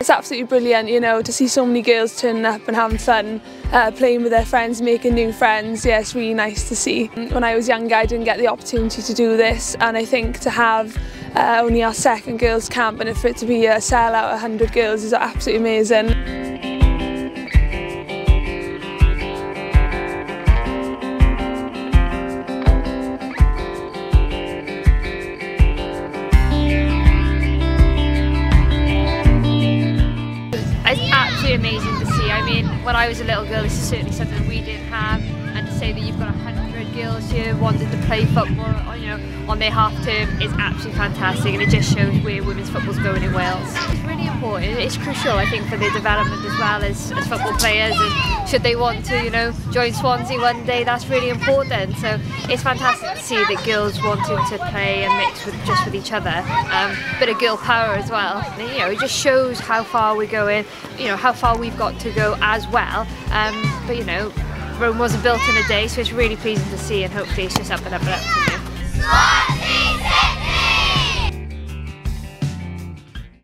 It's absolutely brilliant, you know, to see so many girls turning up and having fun, uh, playing with their friends, making new friends. Yeah, it's really nice to see. When I was younger, I didn't get the opportunity to do this, and I think to have uh, only our second girls camp and for it to be a sellout 100 girls is absolutely amazing. Amazing to see. I mean, when I was a little girl, this is certainly something we didn't have, and to say that you've got a hundred girls here wanting to play football, you know, on their half term is absolutely fantastic, and it just shows where women's football's going in Wales. It's crucial, I think, for their development as well as, as football players, and should they want to, you know, join Swansea one day, that's really important. So it's fantastic to see that girls wanting to play and mix with just with each other. Um, bit of girl power as well. And, you know, it just shows how far we're going. You know, how far we've got to go as well. Um, but you know, Rome wasn't built in a day, so it's really pleasing to see, and hopefully it's just up and up and up from here.